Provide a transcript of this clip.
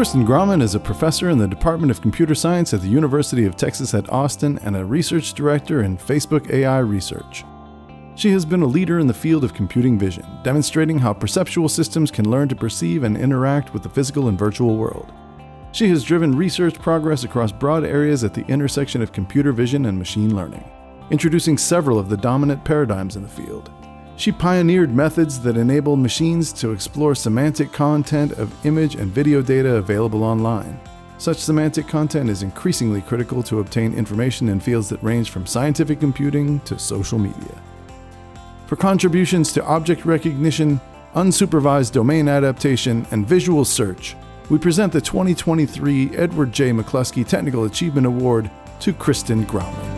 Kristen Grauman is a professor in the Department of Computer Science at the University of Texas at Austin and a research director in Facebook AI research. She has been a leader in the field of computing vision, demonstrating how perceptual systems can learn to perceive and interact with the physical and virtual world. She has driven research progress across broad areas at the intersection of computer vision and machine learning, introducing several of the dominant paradigms in the field. She pioneered methods that enable machines to explore semantic content of image and video data available online. Such semantic content is increasingly critical to obtain information in fields that range from scientific computing to social media. For contributions to object recognition, unsupervised domain adaptation, and visual search, we present the 2023 Edward J. McCluskey Technical Achievement Award to Kristen Grauman.